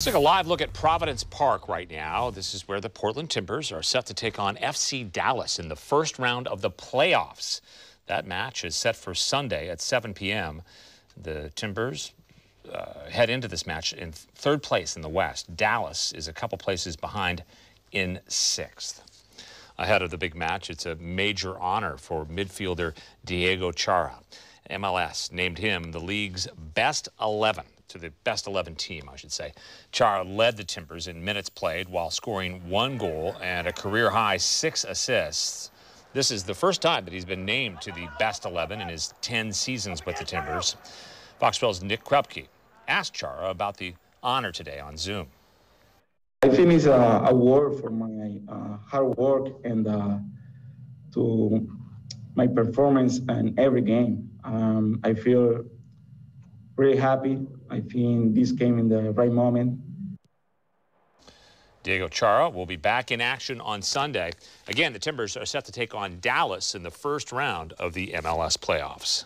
Let's take a live look at Providence Park right now. This is where the Portland Timbers are set to take on FC Dallas in the first round of the playoffs. That match is set for Sunday at 7 p.m. The Timbers uh, head into this match in third place in the West. Dallas is a couple places behind in sixth. Ahead of the big match, it's a major honor for midfielder Diego Chara. MLS named him the league's best 11 to the best 11 team, I should say. Chara led the Timbers in minutes played while scoring one goal and a career high six assists. This is the first time that he's been named to the best 11 in his 10 seasons with the Timbers. Fox 12's Nick Krupke asked Chara about the honor today on Zoom. I think it's a award for my uh, hard work and uh, to my performance in every game. Um, I feel really happy. I think this came in the right moment. Diego Chara will be back in action on Sunday. Again, the Timbers are set to take on Dallas in the first round of the MLS playoffs.